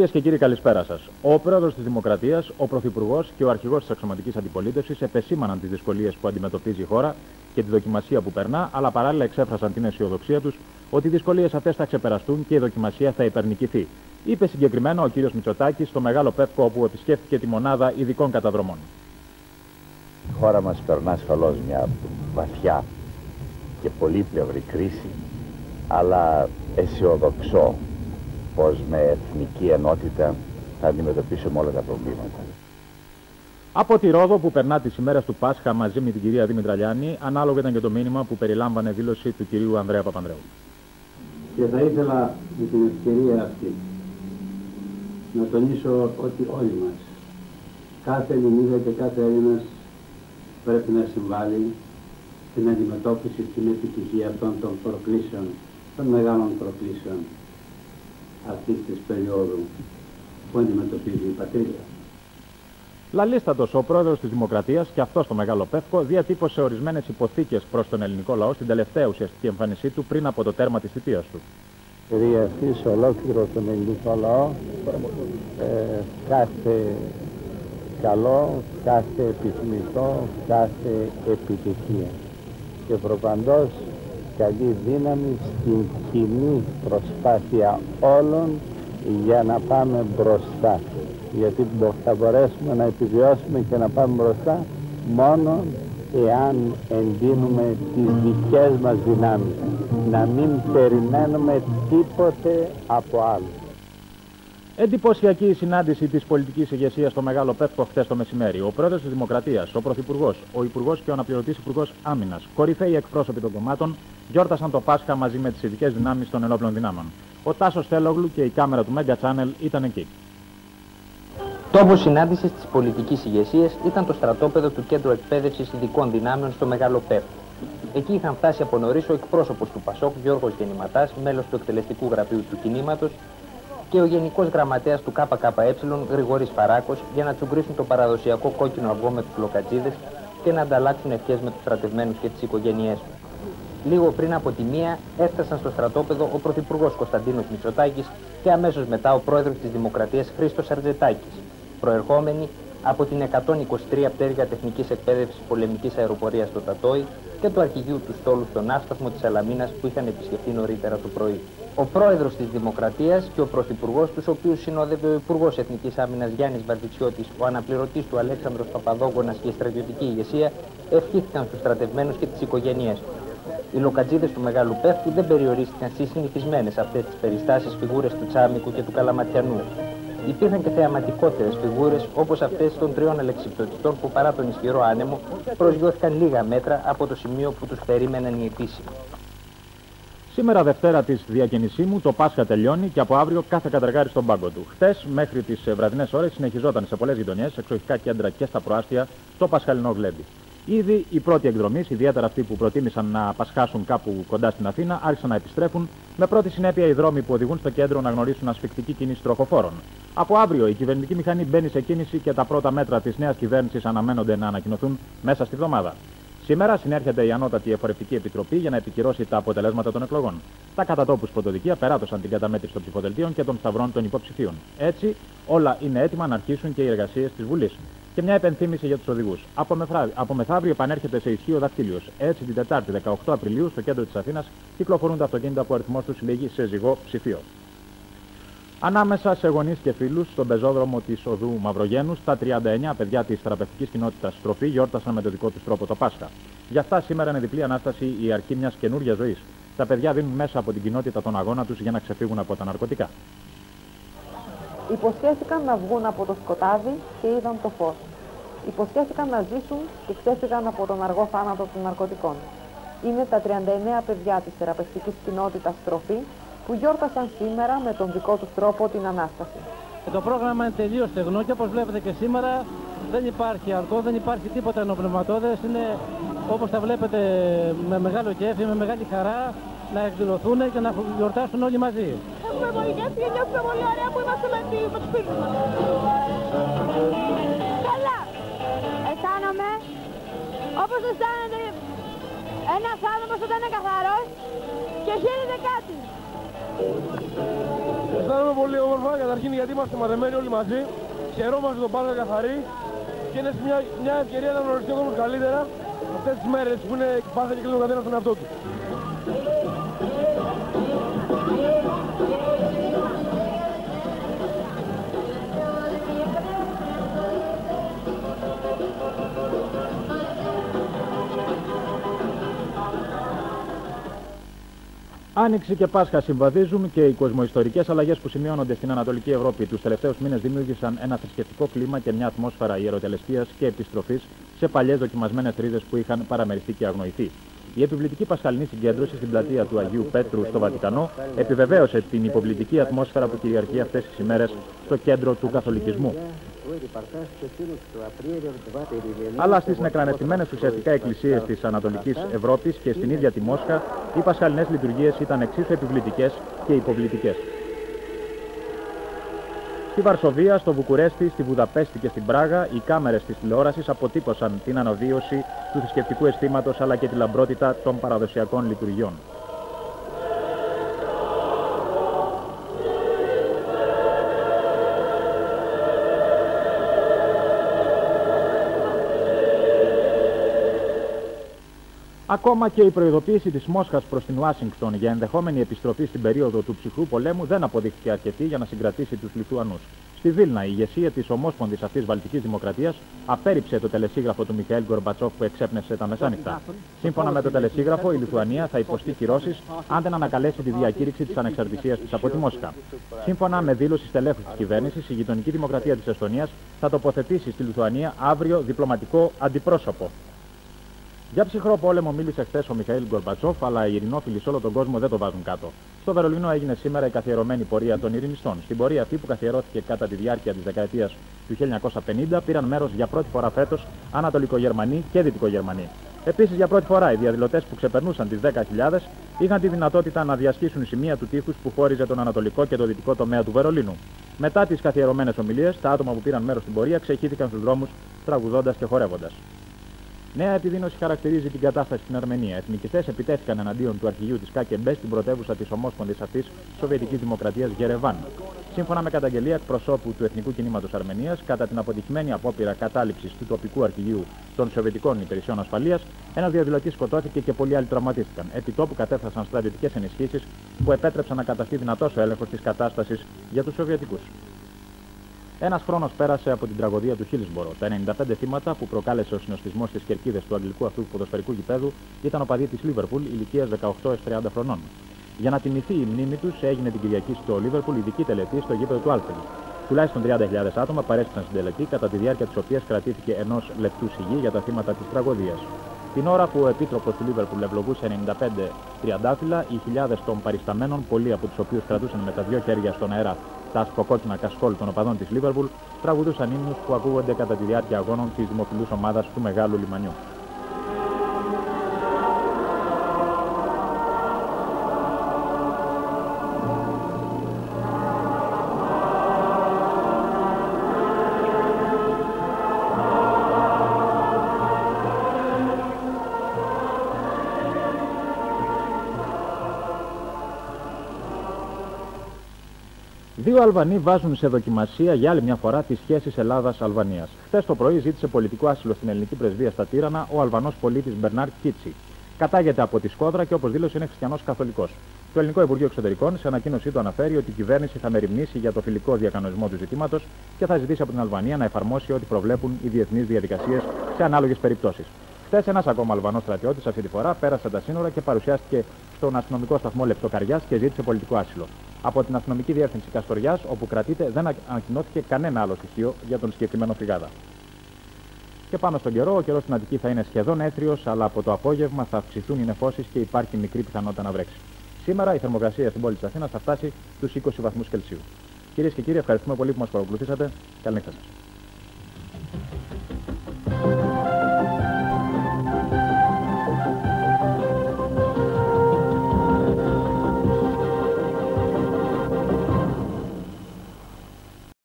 Κυρίες και κύριοι, καλησπέρα σας. Ο πρόεδρος της Δημοκρατίας, ο πρωθυπουργός και ο αρχηγός της αξιωματική αντιπολίτευσης επεσήμαναν τις δυσκολίες που αντιμετωπίζει η χώρα και τη δοκιμασία που περνά, αλλά παράλληλα εξέφρασαν την αισιοδοξία τους ότι οι δυσκολίες αυτές θα ξεπεραστούν και η δοκιμασία θα υπερνικηθεί. Είπε συγκεκριμένα ο κ. Μητσοτάκης στο Μεγάλο Πεύκο, όπου επισκέφθηκε τη μονάδα ειδικών καταδρομών. Η χώρα μας περνά ασφαλώς μια βαθιά και πολύπλευρη κρίση, αλλά αισιοδοξώ πως με εθνική ενότητα θα αντιμετωπίσουμε όλα τα προβλήματα. Από τη Ρόδο που περνά τις ημέρες του Πάσχα μαζί με την κυρία Δήμητρα Λιάννη, ανάλογα ήταν και το μήνυμα που περιλάμβανε δήλωση του κυρίου Ανδρέα Παπανδρέου. Και θα ήθελα με την ευκαιρία αυτή να τονίσω ότι όλοι μας, κάθε Ελληνίδα και κάθε Έλληνας πρέπει να συμβάλλει στην αντιμετώπιση στην επιτυχία αυτών των προκλήσεων, των μεγάλων προκλήσεων αυτής της περίοδου που αντιμετωπίζει η πατρίδα. Λαλίστατος, ο πρόεδρος της Δημοκρατίας και αυτός το μεγάλο πεύκο διατύπωσε ορισμένες υποθήκες προς τον ελληνικό λαό στην τελευταία ουσιαστική εμφάνισή του πριν από το τέρμα της θητείας του. Κυριαρχεί σε ολόκληρο τον ελληνικό λαό ε, κάθε καλό, κάθε επιθυμητό, κάθε επιτυχία. Και προπαντός καλή δύναμη στην κοινή προσπάθεια όλων για να πάμε μπροστά. Γιατί θα μπορέσουμε να επιβιώσουμε και να πάμε μπροστά μόνο εάν εντείνουμε τις δικές μας δυνάμεις. Να μην περιμένουμε τίποτε από άλλους. Εντυπωσιακή η συνάντηση της πολιτικής ηγεσίας στο Μεγάλο Πεύκο χθες το μεσημέρι. Ο πρόεδρος της Δημοκρατίας, ο πρωθυπουργός, ο υπουργός και ο αναπληρωτής υπουργός Άμυνας, κορυφαίοι εκπρόσωποι των κομμάτων, γιόρτασαν το Πάσχα μαζί με τις ειδικές δυνάμεις των ενόπλων δυνάμεων. Ο Τάσος Τέλογλου και η κάμερα του Mega Channel ήταν εκεί. Τόπο συνάντηση τη πολιτική ηγεσία ήταν το στρατόπεδο του Κέντρου Εκπαίδευσης Ειδικών Δυνάμεων στο Μεγάλο Πεύκο. Εκεί είχαν φτάσει από νωρίς ο εκπρόσωπος του Πασόκ, Γιώργος Γεννηματάς, μέλος του εκτελεστικού γραφείου του κινήματος, και ο Γενικός Γραμματέας του ΚΚΕ, Γρηγόρη Παράκος, για να τσουγκρίσουν το παραδοσιακό κόκκινο αυγό με τους λοκατζίδες και να ανταλλάξουν ευχές με τους στρατευμένους και τις οικογένειές τους. Λίγο πριν από τη μία έφτασαν στο στρατόπεδο ο Πρωθυπουργός Κωνσταντίνος Μητσοτάκης και αμέσως μετά ο Πρόεδρος της Δημοκρατίας Χρήστος Αρτζετάκης, προερχόμενοι από την 123 πτέρυγα τεχνικής εκπαίδευσης πολεμικής αεροπορίας στο Τατόι και του αρχηγείου του στόλου στον άσταθμο της Αλαμίνας που είχαν επισκεφτεί νωρίτερα το πρωί. Ο πρόεδρος της Δημοκρατίας και ο πρωθυπουργός τους, ο οποίο συνόδευε ο Υπουργός Εθνικής Άμυνας Γιάννης Βαρδιτσιώτης, ο αναπληρωτής του Αλέξανδρος Παπαδόγονα και η στρατιωτική ηγεσία ευχήθηκαν στους στρατευμένους και τις οικογένειές τους. Οι λοκατζίδε του Μεγάλου Πέφτου δεν περιορίστηκαν στις συνηθισμένες αυτές τις περιστάσεις φιγούρες του Τσάμικου και του Καλαματιανού. Υπήρχαν και θεαματικότερες φιγούρες όπως αυτές των τριών αλεξιπτωτητών που παρά τον ισχυρό άνεμο προσγειώθηκαν λίγα μέτρα από το σημείο που τους περίμεναν οι επίσημοι. Σήμερα Δευτέρα της μου, το Πάσχα τελειώνει και από αύριο κάθε κατεργάρι στον πάγκο του. Χθε μέχρι τις βραδινές ώρες συνεχιζόταν σε πολλές γειτονιές, εξοχικά κέντρα και στα προάστια το Πασχαλινό γλέντι. Ήδη οι πρώτοι εκδρομή, ιδιαίτερα αυτοί που προτίμησαν να πασχάσουν κάπου κοντά στην Αθήνα, άρχισαν να επιστρέφουν, με πρώτη συνέπεια οι δρόμοι που οδηγούν στο κέντρο να γνωρίσουν ασφικτική κίνηση τροχοφόρων. Από αύριο η κυβερνητική μηχανή μπαίνει σε κίνηση και τα πρώτα μέτρα της νέας κυβέρνησης αναμένονται να ανακοινωθούν μέσα στη βδομάδα. Σήμερα συνέρχεται η Ανώτατη Εφορευτική Επιτροπή για να επικυρώσει τα αποτελέσματα των εκλογών. Τα κατατόπους πρωτοδικεία περάτωσαν την καταμέτρηση των ψηφοδελτίων και των σταυρών των υποψηφίων. Έτσι, όλα είναι έτοιμα να αρχίσουν και οι εργασίες της Βουλής. Και μια επενθύμηση για τους οδηγούς. Από, από μεθαύριο επανέρχεται σε ισχύ ο δακτύλιος. Έτσι, την Τετάρτη 18 Απριλίου, στο κέντρο της Αθήνας, κυκλοφορούν τα αυτοκίνητα που ο αριθμός τους συλλήγει σε ζυγό ψηφίο. Ανάμεσα σε γονείς και φίλους, στον πεζόδρομο της οδού Μαυρογένου, τα 39 παιδιά της θεραπευτικής κοινότητας Στροφή γιόρτασαν με τον δικό τους τρόπο το Πάσχα. Γι' αυτά σήμερα είναι διπλή ανάσταση η αρχή μιας καινούργιας ζωής. Τα παιδιά δίνουν μέσα από την κοινότητα τον αγώνα τους για να ξεφύγουν από τα ναρκωτικά. Υποσχέθηκαν να βγουν από το σκοτάδι και είδαν το φως. Υποσχέθηκαν να ζήσουν και ξέφυγαν από τον αργό θάνατο των ναρκωτικών. Είναι τα 39 παιδιά της θεραπευτικής κοινότητας Στροφή που γιόρτασαν σήμερα με τον δικό τους τρόπο την Ανάσταση. Το πρόγραμμα είναι τελείως στεγνό και όπως βλέπετε και σήμερα δεν υπάρχει αργό, δεν υπάρχει τίποτα ενοπνευματώδες. Είναι όπως τα βλέπετε με μεγάλο κέφι, με μεγάλη χαρά να εκδηλωθούν και να γιορτάσουν όλοι μαζί. Έχουμε πολύ κέφι και νιώθουμε πολύ ωραία που είμαστε με τους φίλους μας. Καλά. Αισθάνομαι όπως αισθάνεται ένας άνθρωπος όταν είναι καθαρός και χαίρεται κάτι. Αισθάνομαι πολύ όμορφα καταρχήν γιατί είμαστε μαζεμένοι όλοι μαζί. Χαιρόμαστε τον Πάσχα καθαρή και είναι μια, μια ευκαιρία να γνωριστεί ο κόσμος καλύτερα αυτές τις μέρες που είναι Πάσχα και κλείνει ο καθένας στον εαυτό του. Άνοιξη και Πάσχα συμβαδίζουν και οι κοσμοϊστορικές αλλαγές που σημειώνονται στην Ανατολική Ευρώπη τους τελευταίους μήνες δημιούργησαν ένα θρησκευτικό κλίμα και μια ατμόσφαιρα ιεροτελεστίας και επιστροφής σε παλιές δοκιμασμένες ρίζες που είχαν παραμεριστεί και αγνοηθεί. Η επιβλητική πασχαλινή συγκέντρωση στην πλατεία του Αγίου Πέτρου στο Βατικανό επιβεβαίωσε την υποβλητική ατμόσφαιρα που κυριαρχεί αυτές τις ημέρες στο κέντρο του καθολικισμού. Αλλά στις νεκρανευτημένε ουσιαστικά εκκλησίες της Ανατολικής Ευρώπης και στην ίδια τη Μόσχα, οι πασχαλινές λειτουργίες ήταν εξίσου επιβλητικές και υποβλητικές. Στη Βαρσοβία, στο Βουκουρέστι, στη Βουδαπέστη και στην Πράγα, οι κάμερες της τηλεόρασης αποτύπωσαν την αναβίωση του θρησκευτικού αισθήματος αλλά και τη λαμπρότητα των παραδοσιακών λειτουργιών. Ακόμα και η προειδοποίηση της Μόσχας προς την Ουάσιγκτον για ενδεχόμενη επιστροφή στην περίοδο του ψυχρού πολέμου δεν αποδείχθηκε αρκετή για να συγκρατήσει τους Λιθουανούς. Στη Βίλνα, η ηγεσία της ομόσπονδης αυτής Βαλτικής Δημοκρατίας απέρριψε το τελεσίγραφο του Μιχαήλ Γκορμπατσόφ που εξέπνευσε τα μεσάνυχτα. Σύμφωνα με το τελεσίγραφο, η Λιθουανία θα υποστεί κυρώσεις αν δεν ανακαλέσει τη διακήρυξη της ανεξαρτησίας της από τη Μόσχα. Σύμφωνα με δήλωση στελέχους της κυβέρνησης, η γειτονική δημοκρατία της Εστονίας θα τοποθετήσει στη Λιθουανία αύριο διπλωματικό αντιπρόσωπο. Για ψυχρό πόλεμο μίλησε χθες ο Μιχαήλ Γκορμπατσόφ, αλλά οι ειρηνόφιλοι σε όλο τον κόσμο δεν το βάζουν κάτω. Στο Βερολίνο έγινε σήμερα η καθιερωμένη πορεία των ειρηνιστών. Στην πορεία αυτή που καθιερώθηκε κατά τη διάρκεια της δεκαετίας του 1950 πήραν μέρος για πρώτη φορά φέτος Ανατολικογερμανοί και Δυτικογερμανοί. Επίσης, για πρώτη φορά οι διαδηλωτές που ξεπερνούσαν τις 10.000 είχαν τη δυνατότητα να διασχίσουν σημεία του τείχους που χώριζε τον ανατολικό και το δυτικό τομέα του Βερολίνου. Μετά τις καθιερωμένες ομιλίες, τα άτομα που πήραν μέρος στην πορεία ξεχύθηκαν στους δρόμους τραγουδώντας και χορεύοντας. Νέα επιδείνωση χαρακτηρίζει την κατάσταση στην Αρμενία. Εθνικιστές επιτέθηκαν εναντίον του αρχηγείου της ΚΑΚΕΜΠΕ στην πρωτεύουσα της ομόσπονδης αυτής Σοβιετικής Δημοκρατίας Γερεβάν. Σύμφωνα με καταγγελία εκπροσώπου του Εθνικού Κινήματος Αρμενίας, κατά την αποτυχημένη απόπειρα κατάληψης του τοπικού αρχηγείου των Σοβιετικών Υπηρεσιών Ασφαλείας, ένας διαδηλωτής σκοτώθηκε και πολλοί άλλοι τραυματίστηκαν. Επί τόπου κατέφθασαν στρατιωτικές ενισχύσεις που επέτρεψαν να καταστεί δυνατός ο έλεγχος της κατάστασης για τους Σοβιετικούς. Ένας χρόνος πέρασε από την τραγωδία του Χίλσμπορο. Τα 95 θύματα που προκάλεσε ο συνοστισμός στις κερκίδες του αγγλικού αυτού ποδοσφαιρικού γηπέδου ήταν οπαδοί της Λίβερπουλ ηλικίας 18 30 χρονών. Για να τιμηθεί η μνήμη τους, έγινε την Κυριακή στο Λίβερπουλ ειδική τελετή στο γήπεδο του Άλφελ. Τουλάχιστον 30.000 άτομα παρέστησαν στην τελετή, κατά τη διάρκεια της οποίας κρατήθηκε ενός λεπτού σιγή για τα θύματα της τραγωδίας. Την ώρα που ο επίτροπος του Λίβερπουλ ευλογούσε 95 τριαντάφυλλα, οι χιλιάδες των παρισταμένων, πολλοί από τους οποίους κρατούσαν με τα δύο χέρια στον αέρα τα σποκόκκινα κασκόλ των οπαδών της Λίβερπουλ τραγουδούσαν ύμνους που ακούγονται κατά τη διάρκεια αγώνων της δημοφιλούς ομάδας του Μεγάλου Λιμανιού. Δύο Αλβανοί βάζουν σε δοκιμασία για άλλη μια φορά τις σχέσεις Ελλάδα-Αλβανία. Χθες το πρωί ζήτησε πολιτικό άσυλο στην ελληνική πρεσβεία στα Τύρανα ο Αλβανός πολίτης Μπερνάρ Κίτσι. Κατάγεται από τη Σκόδρα και όπως δήλωσε είναι χριστιανός καθολικός. Το Ελληνικό Υπουργείο Εξωτερικών σε ανακοίνωσή του αναφέρει ότι η κυβέρνηση θα μεριμνήσει για το φιλικό διακανονισμό του ζητήματος και θα ζητήσει από την Αλβανία να εφαρμόσει ό,τι προβλέπουν οι διεθνείς διαδικασίες σε ανάλογες περιπτώσεις. Χθες ένας ακόμα Αλβανός στρατιώτης αυτή τη φορά πέρασε τα σύνορα και παρουσιάστηκε στον αστυνομικό σταθμό Λεπτοκαριά και ζήτησε πολιτικό άσυλο. Από την αστυνομική διεύθυνση Καστοριάς, όπου κρατείται, δεν ανακοινώθηκε κανένα άλλο στοιχείο για τον συγκεκριμένο φυγάδα. Και πάνω στον καιρό, ο καιρός στην Αττική θα είναι σχεδόν έθριο, αλλά από το απόγευμα θα αυξηθούν οι νεφώσεις και υπάρχει μικρή πιθανότητα να βρέξει. Σήμερα η θερμοκρασία στην πόλη της Αθήνας θα φτάσει στους 20 βαθμούς Κελσίου. Κυρίες και κύριοι, ευχαριστούμε πολύ που μας παρακολουθήσατε. Καλή νύχτα σας.